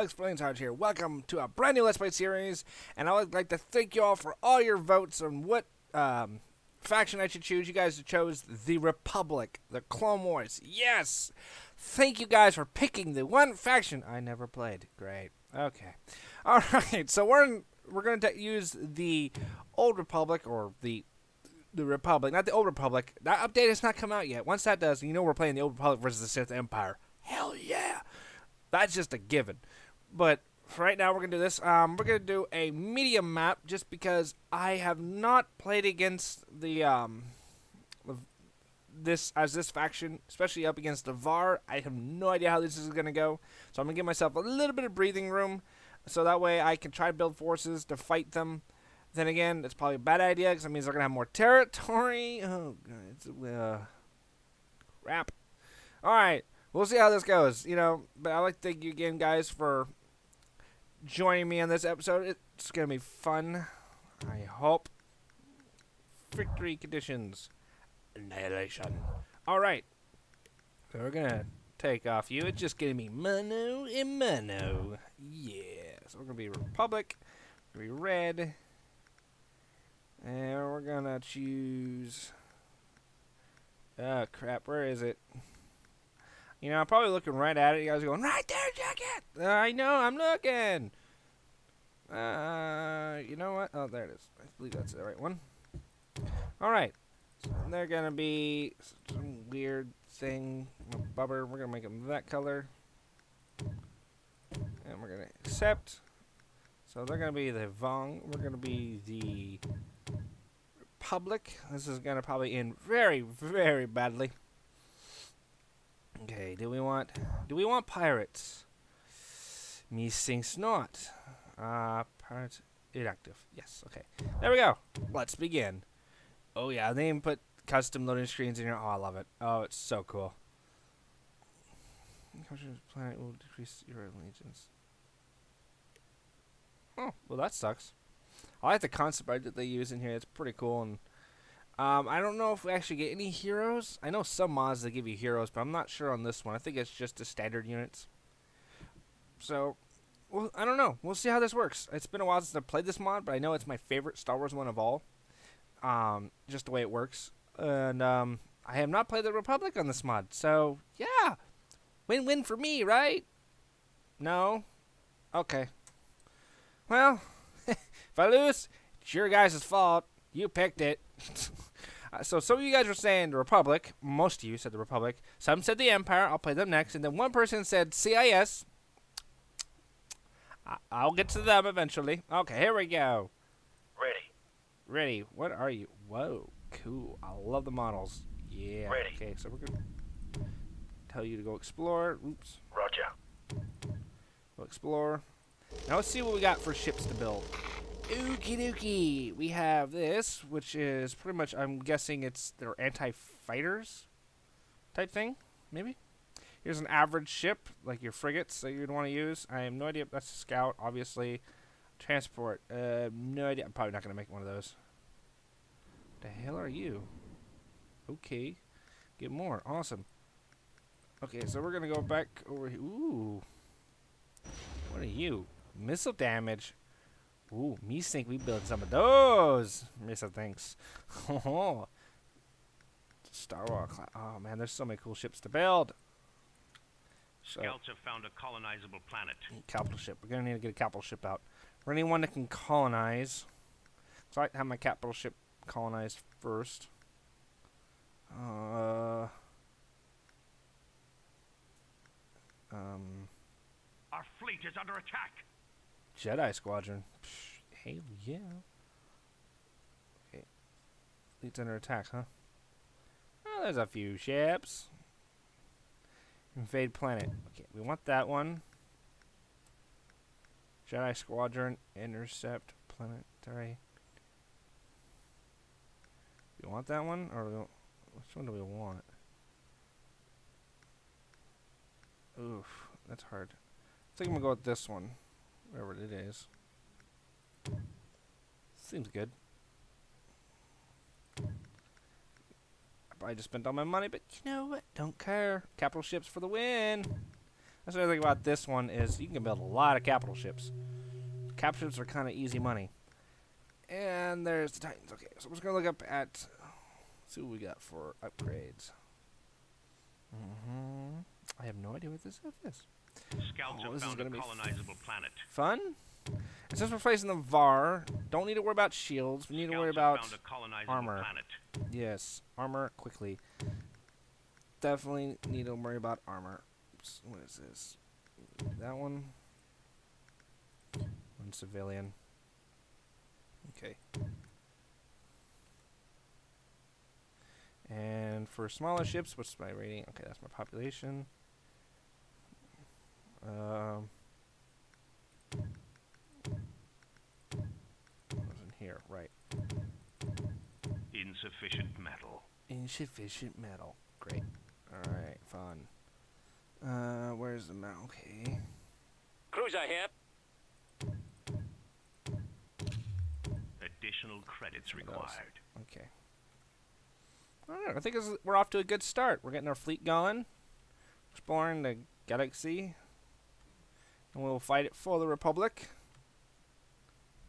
folks, Blaan Sarge here. Welcome to a brand new Let's Play series, and I would like to thank you all for all your votes on what um, faction I should choose. You guys chose the Republic, the Clone Wars. Yes! Thank you guys for picking the one faction I never played. Great. Okay. Alright, so we're we're going to use the Old Republic, or the the Republic, not the Old Republic. That update has not come out yet. Once that does, you know we're playing the Old Republic versus the Sith Empire. Hell yeah! That's just a given. But for right now, we're gonna do this. Um, we're gonna do a medium map just because I have not played against the um this as this faction, especially up against the VAR. I have no idea how this is gonna go. So I'm gonna give myself a little bit of breathing room, so that way I can try to build forces to fight them. Then again, it's probably a bad idea because that means they're gonna have more territory. Oh, God, it's uh, crap. All right, we'll see how this goes. You know, but I'd like to thank you again, guys, for joining me on this episode. It's gonna be fun. I hope. Victory conditions. Annihilation. All right. So we're gonna take off you. It's just gonna be mono and mono. Yeah. So we're gonna be Republic. We're gonna be red. And we're gonna choose. Oh crap! Where is it? You know, I'm probably looking right at it. You guys are going right there, jacket. Uh, I know, I'm looking. Uh, you know what? Oh, there it is. I believe that's the right one. All right. So they're gonna be some weird thing, bubber. We're gonna make them that color, and we're gonna accept. So they're gonna be the Vong. We're gonna be the Republic. This is gonna probably end very, very badly. Okay, do we want do we want pirates? Me thinks not. Uh pirates inactive. Yes, okay. There we go. Let's begin. Oh yeah, they even put custom loading screens in here. Oh, I love it. Oh, it's so cool. Planet will decrease your allegiance. Oh, well that sucks. I like the concept art that they use in here. It's pretty cool and um, I don't know if we actually get any heroes. I know some mods that give you heroes, but I'm not sure on this one. I think it's just the standard units. So, well, I don't know. We'll see how this works. It's been a while since I've played this mod, but I know it's my favorite Star Wars one of all. Um, just the way it works. And um, I have not played the Republic on this mod, so yeah, win-win for me, right? No, okay. Well, if I lose, it's your guys' fault. You picked it. So some of you guys were saying the Republic. Most of you said the Republic. Some said the Empire. I'll play them next. And then one person said CIS. I I'll get to them eventually. Okay, here we go. Ready. Ready. What are you? Whoa, cool. I love the models. Yeah. Ready. Okay, so we're gonna tell you to go explore. Oops. Roger. Go explore. Now let's see what we got for ships to build. Okie dokie. We have this, which is pretty much, I'm guessing it's their anti-fighters type thing, maybe? Here's an average ship, like your frigates that you'd want to use. I have no idea. That's a scout, obviously. Transport. Uh, no idea. I'm probably not going to make one of those. The hell are you? Okay. Get more. Awesome. Okay, so we're going to go back over here. Ooh. What are you? Missile damage. Ooh, me think we build some of those. Missile thinks. Oh, Star Wars. Oh man, there's so many cool ships to build. So, Scouts have found a colonizable planet. capital ship. We're gonna need to get a capital ship out. For anyone that can colonize. So I have my capital ship colonized first. Uh. Um. Our fleet is under attack. Jedi Squadron. Psh, hell yeah. Okay. Fleet's under attack, huh? Oh, there's a few ships. Invade planet. Okay, we want that one. Jedi Squadron, intercept planetary. You want that one, or which one do we want? Oof, that's hard. I think I'm gonna go with this one. Wherever it is. Seems good. I probably just spent all my money, but you know what? Don't care. Capital ships for the win. That's the other thing about this one is you can build a lot of capital ships. Capital ships are kind of easy money. And there's the Titans. Okay, so we're just gonna look up at see what we got for upgrades. hmm I have no idea what this stuff is. Scouts Oh, have this is a gonna be f- planet. Fun. It says we're facing the VAR. Don't need to worry about shields. We need to worry about found a colonizable armor. planet. yes, armor quickly. Definitely need to worry about armor. Oops, what is this? That one. One civilian. Okay. And for smaller ships, what's my rating? Okay, that's my population. Um. Wasn't here, right? Insufficient metal. Insufficient metal. Great. Alright, fun. Uh, where's the metal? Okay. Cruiser here. Additional credits required. Okay. Alright, I think this is, we're off to a good start. We're getting our fleet going. Exploring the galaxy. And we'll fight it for the Republic.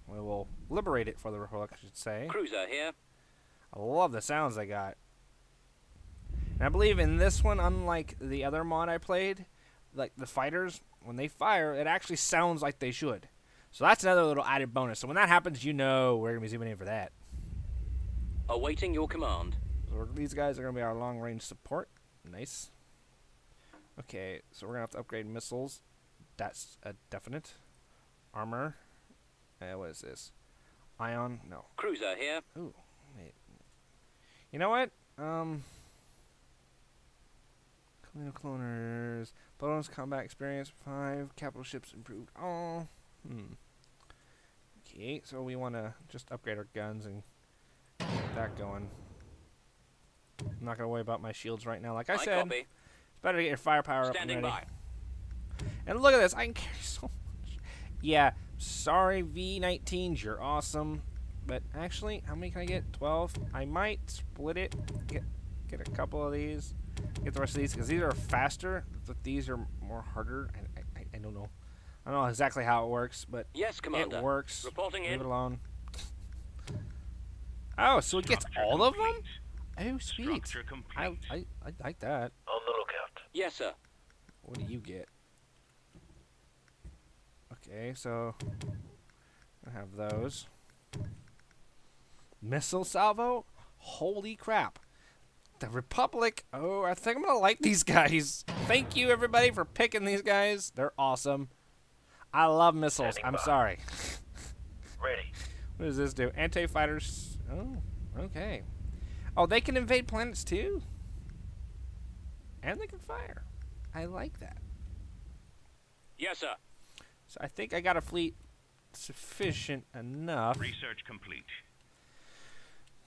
We will liberate it for the Republic, I should say. Cruiser here. I love the sounds they got. And I believe in this one, unlike the other mod I played, like the fighters, when they fire, it actually sounds like they should. So that's another little added bonus. So when that happens, you know we're gonna be zooming in for that. Awaiting your command. So these guys are gonna be our long range support. Nice. Okay, so we're gonna have to upgrade missiles. That's a definite. Armor. Uh, what is this? Ion? No. Cruiser here. Ooh, wait. You know what? Um. Colonial cloners. Bonus combat experience five. Capital ships improved. Oh. Hmm. Okay, so we want to just upgrade our guns and get that going. I'm not gonna worry about my shields right now. Like I said, copy. it's better to get your firepower up and Standing ready. by. And look at this, I can carry so much. Yeah, sorry V19s, you're awesome. But actually, how many can I get? 12? I might split it, get get a couple of these, get the rest of these, because these are faster, but these are more harder. I, I, I don't know. I don't know exactly how it works, but Yes, Commander. it works. Reporting Leave in. it alone. Oh, so it gets Structure all of them? Oh, sweet. Structure I. I, I like that. On the lookout. Yes, sir. What do you get? Okay, so I have those. Missile salvo? Holy crap. The Republic. Oh, I think I'm going to like these guys. Thank you, everybody, for picking these guys. They're awesome. I love missiles. I'm sorry. Ready. What does this do? Anti fighters. Oh, okay. Oh, they can invade planets too? And they can fire. I like that. Yes, sir. So I think I got a fleet sufficient enough Research complete.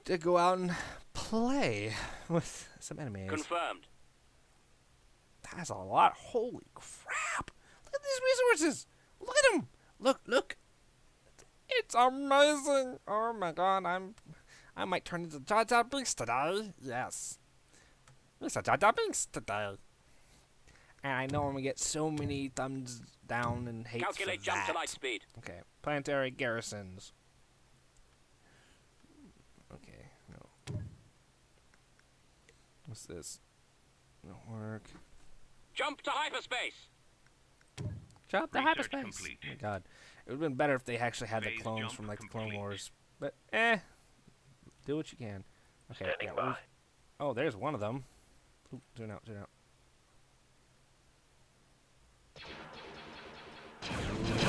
to go out and play with some enemies. Confirmed. That's a lot. Holy crap! Look at these resources. Look at them. Look, look. It's amazing. Oh my god, I'm. I might turn into Jar Jar Binks today. Yes. Mr. Jar Jar Binks today. And I know I'm gonna get so many thumbs down and hate Calculate for jump that. to light speed. Okay, planetary garrisons. Okay, no. What's this? No work. Jump to hyperspace. Jump to Research hyperspace. complete. Oh my god. It would have been better if they actually had the clones from like the Clone complete. Wars. But eh. Do what you can. Okay, Standing yeah, by. Oh, there's one of them. Oop, zoom out, zoom out.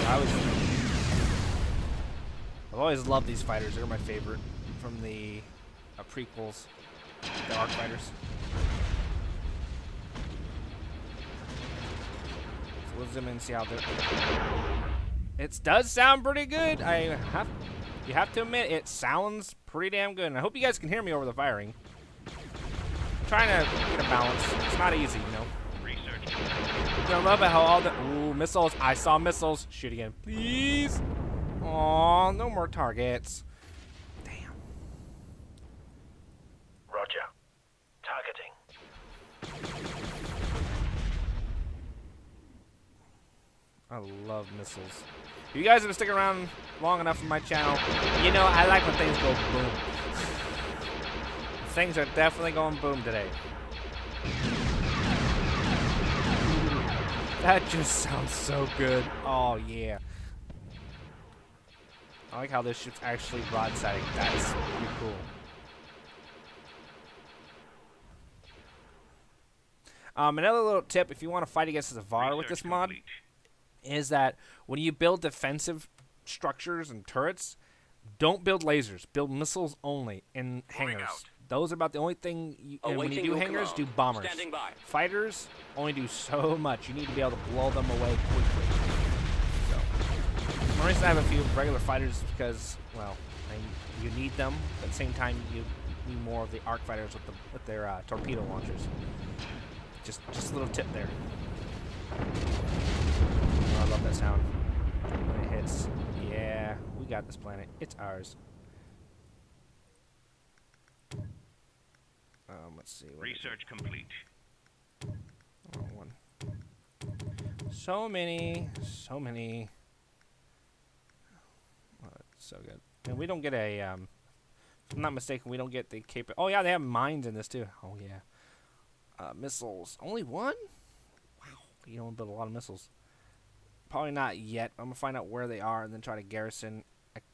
I was I've always loved these fighters. They're my favorite from the uh, prequels, the Arc fighters. So we'll zoom in and see how they It does sound pretty good. I have you have to admit it sounds pretty damn good. And I hope you guys can hear me over the firing. I'm trying to get a balance. It's not easy, you know. Research. I love it how all the ooh missiles. I saw missiles. Shoot again, please. Aw, no more targets. Damn. Roger. Targeting. I love missiles. If you guys have been sticking around long enough on my channel, you know I like when things go boom. things are definitely going boom today. That just sounds so good. Oh, yeah. I like how this ship's actually broadsiding. That's pretty cool. Um, another little tip, if you want to fight against the VAR with this mod, is that when you build defensive structures and turrets, don't build lasers. Build missiles only in hangars. Those are about the only thing. You, and when you do hangers, do bombers. Fighters only do so much. You need to be able to blow them away quickly. So, the reason I have a few regular fighters because, well, I, you need them. But at the same time, you need more of the arc fighters with the with their uh, torpedo launchers. Just just a little tip there. Oh, I love that sound when it hits. Yeah, we got this planet. It's ours. Um, let's see. what is? Research complete. Wrong one. So many, so many. Oh, that's so good. And we don't get a, um, if I'm not mistaken, we don't get the cap. Oh yeah, they have mines in this too. Oh yeah. Uh, missiles. Only one? Wow. You don't build a lot of missiles. Probably not yet. I'm gonna find out where they are and then try to garrison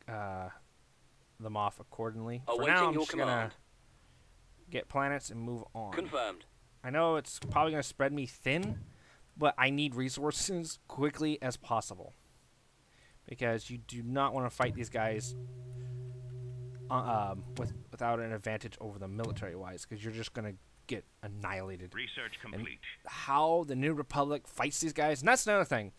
uh, them off accordingly. For now, I'm your just gonna command. Get planets and move on. Confirmed. I know it's probably going to spread me thin, but I need resources quickly as possible. Because you do not want to fight these guys uh, um, with, without an advantage over them military wise, because you're just going to get annihilated. Research complete. How the New Republic fights these guys, and that's another thing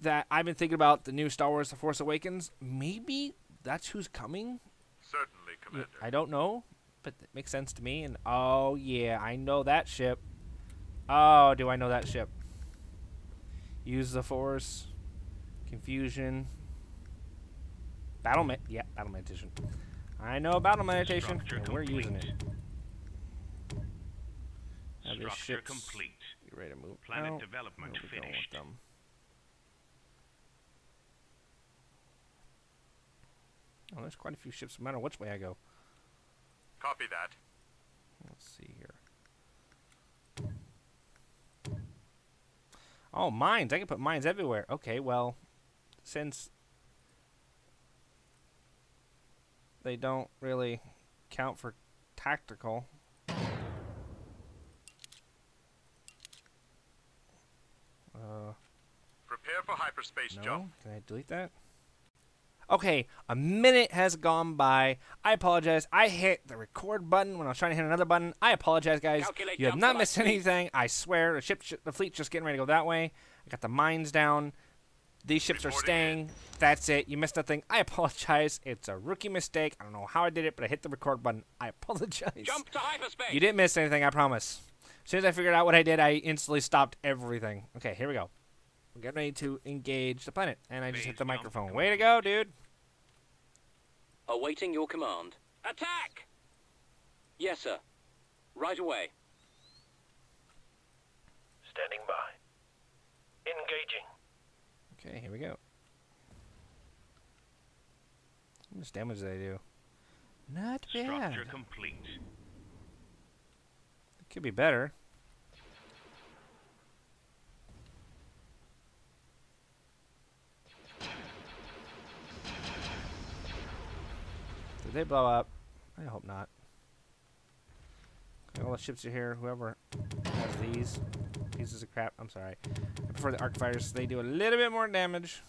that I've been thinking about the new Star Wars The Force Awakens. Maybe that's who's coming Certainly, Commander. I don't know, but it makes sense to me. And oh yeah, I know that ship. Oh, do I know that ship? Use the force, confusion, battle. Me- yeah, battle meditation. I know battle meditation, and we're using it. Now this ship's complete. get ready to move Planet out. development Where we going with finished. them? Oh, there's quite a few ships. No matter which way I go. Copy that. Let's see here. Oh, mines. I can put mines everywhere. Okay, well, since they don't really count for tactical. Uh, Prepare for hyperspace no? jump. Can I delete that? Okay, a minute has gone by. I apologize. I hit the record button when I was trying to hit another button. I apologize, guys. Calculate you have not missed anything. I swear. The ship, sh- the fleet's just getting ready to go that way. I got the mines down. These ships are Reporting staying. That's it. You missed nothing. I apologize. It's a rookie mistake. I don't know how I did it, but I hit the record button. I apologize. Jump to hyperspace. You didn't miss anything, I promise. As soon as I figured out what I did, I instantly stopped everything. Okay, here we go. We're getting ready to engage the planet, and I just hit the microphone. Way to go, dude. Awaiting your command. Attack! Yes, sir. Right away. Standing by. Engaging. Okay, here we go. How much damage did I do? Not bad. Structure complete. It could be better. They blow up? I hope not. Okay, all the ships are here. Whoever has these pieces of crap, I'm sorry. I prefer the arc fighters. They do a little bit more damage.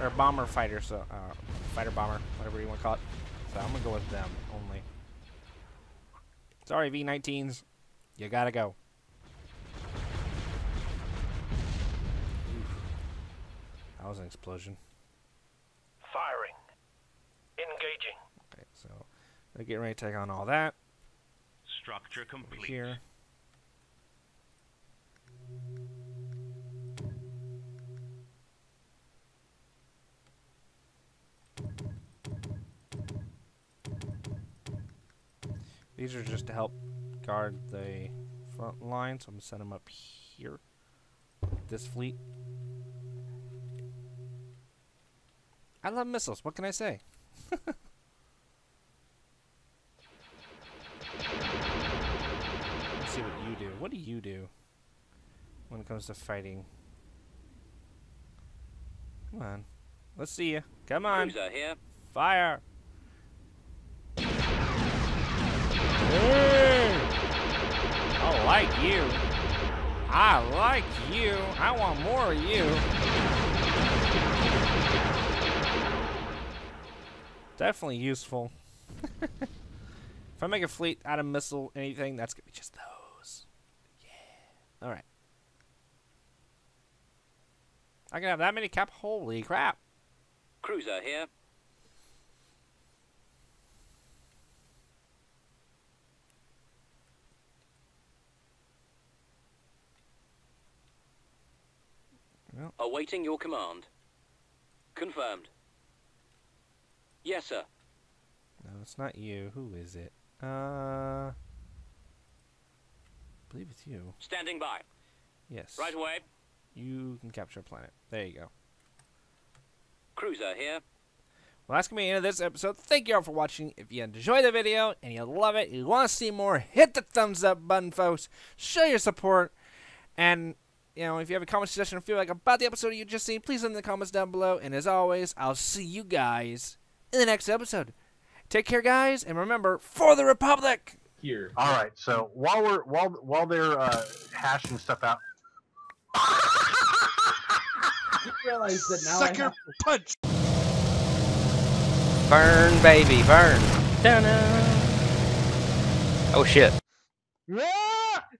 Or bomber fighter, so uh, fighter bomber, whatever you want to call it. So I'm gonna go with them only. Sorry, V19s. You gotta go. Oof. That was an explosion. They're getting ready to take on all that. Structure complete. Over here. These are just to help guard the front line, so I'm going to set them up here. This fleet. I love missiles, what can I say? do. What do you do when it comes to fighting? Come on. Let's see you. Come on. Fire. I like you. I like you. I want more of you. Definitely useful. if I make a fleet out of missile anything, that's gonna be just those. Yeah. All right. I can have that many cap. Holy crap! Cruiser here. Well. Awaiting your command. Confirmed. Yes, sir. No, it's not you. Who is it? Uh, I believe it's you. Standing by. Yes. Right away. You can capture a planet. There you go. Cruiser here. Well, that's going to be the end of this episode. Thank you all for watching. If you enjoyed the video and you love it, you want to see more, hit the thumbs up button, folks. Show your support. And, you know, if you have a comment suggestion or feel like about the episode you just seen, please leave in the comments down below. And as always, I'll see you guys in the next episode. Take care, guys. And remember, for the Republic! Here. All right. So while we're while while they're uh, hashing stuff out, You realize that now I have punch! Burn, baby, burn. Dun-dun. Oh shit. Go go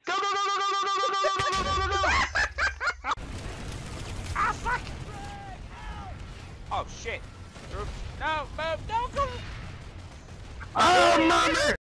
go go go go go go go go go go go! Ah, fuck! Oh, shit. Oops. No, move, no, go! Oh, mommy!